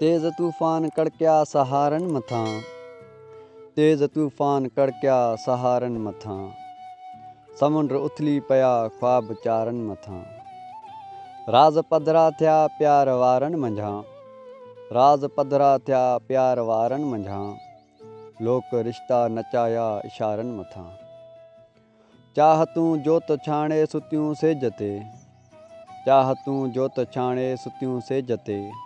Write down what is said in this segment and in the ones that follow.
तेज़ तूफ़ान कड़किया सहारन मथां। तेज़ तूफ़ान कड़किया सहारनि मथां। समुंड उथली पिया ख़्वाब चारनि मथां। राज़ पधरा थिया प्यार वारनि मंझां। राज़ पधरा थिया प्यार वारनि मंझां। लोक रिश्ता नचाया इशारनि मथां। चाहतूं जोत छाणे सुतियूं सेज ते। चाहतूं जोत छाणे सुतियूं सेज ते।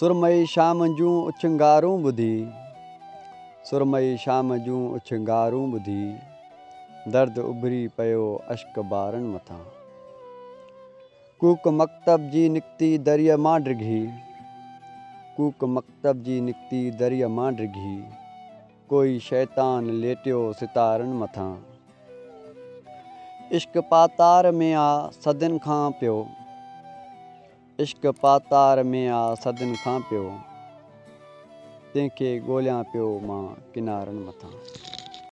सुरमई शाम जूं उछंगारूं ॿुधी सुरमई शाम जूं उछंगारूं ॿुधी दर्द उभरी पियो अश्क ॿारनि मथां। कूक मकतब जी निकिती दरिया माँ डिघी। कूक मकतब जी निकिती दरिया माँ डिघी। कोई शैतान लेटियो सितारनि मथां। इश्क पातार में आहे सदियुनि खां पियो। इश्क पातार में आ सदन का पियो तंहिंखे ॻोल्हियाँ पियो माँ किनारनि मथां।